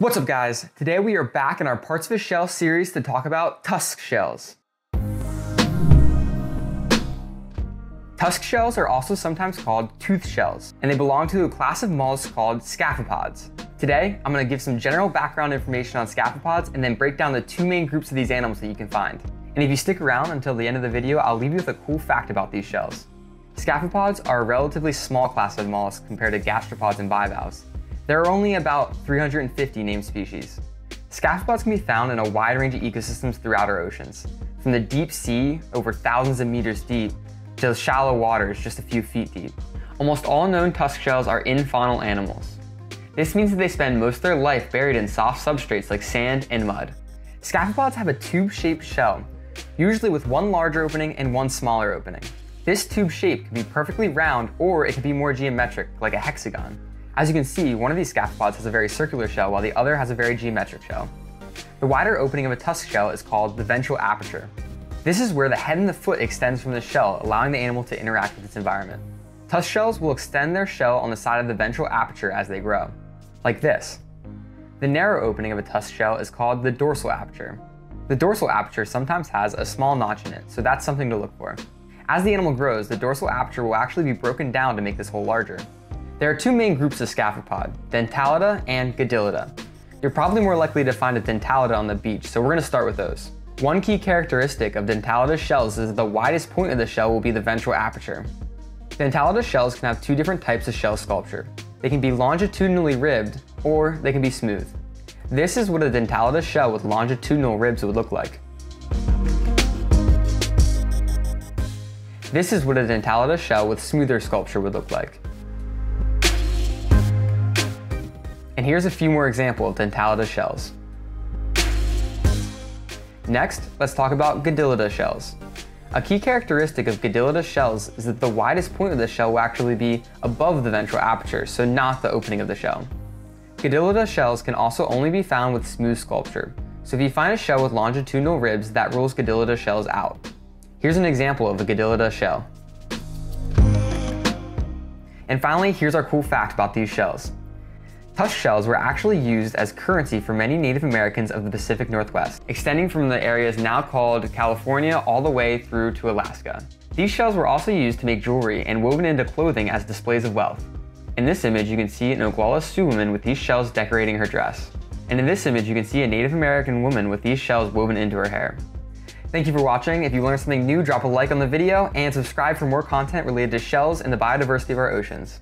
What's up guys? Today we are back in our Parts of a Shell series to talk about tusk shells. Tusk shells are also sometimes called tooth shells, and they belong to a class of mollusks called scaphopods. Today, I'm going to give some general background information on scaphopods and then break down the two main groups of these animals that you can find. And if you stick around until the end of the video, I'll leave you with a cool fact about these shells. Scaphopods are a relatively small class of mollusks compared to gastropods and bivalves, there are only about 350 named species. Scaphopods can be found in a wide range of ecosystems throughout our oceans, from the deep sea, over thousands of meters deep, to the shallow waters just a few feet deep. Almost all known tusk shells are infaunal animals. This means that they spend most of their life buried in soft substrates like sand and mud. Scaphopods have a tube-shaped shell, usually with one larger opening and one smaller opening. This tube shape can be perfectly round or it can be more geometric, like a hexagon. As you can see, one of these scaphopods has a very circular shell while the other has a very geometric shell. The wider opening of a tusk shell is called the ventral aperture. This is where the head and the foot extends from the shell, allowing the animal to interact with its environment. Tusk shells will extend their shell on the side of the ventral aperture as they grow, like this. The narrow opening of a tusk shell is called the dorsal aperture. The dorsal aperture sometimes has a small notch in it, so that's something to look for. As the animal grows, the dorsal aperture will actually be broken down to make this hole larger. There are two main groups of scaphopod, Dentaliida and Gadilida. You're probably more likely to find a Dentaliida on the beach, so we're going to start with those. One key characteristic of Dentaliida shells is that the widest point of the shell will be the ventral aperture. Dentaliida shells can have two different types of shell sculpture. They can be longitudinally ribbed, or they can be smooth. This is what a Dentaliida shell with longitudinal ribs would look like. This is what a Dentaliida shell with smoother sculpture would look like. And here's a few more examples of Dentaliida shells. Next, let's talk about Gadilida shells. A key characteristic of Gadilida shells is that the widest point of the shell will actually be above the ventral aperture, so not the opening of the shell. Gadilida shells can also only be found with smooth sculpture, so if you find a shell with longitudinal ribs, that rules Gadilida shells out. Here's an example of a Gadilida shell. And finally, here's our cool fact about these shells. Tusk shells were actually used as currency for many Native Americans of the Pacific Northwest, extending from the areas now called California all the way through to Alaska. These shells were also used to make jewelry and woven into clothing as displays of wealth. In this image, you can see an Oglala Sioux woman with these shells decorating her dress. And in this image, you can see a Native American woman with these shells woven into her hair. Thank you for watching. If you learned something new, drop a like on the video and subscribe for more content related to shells and the biodiversity of our oceans.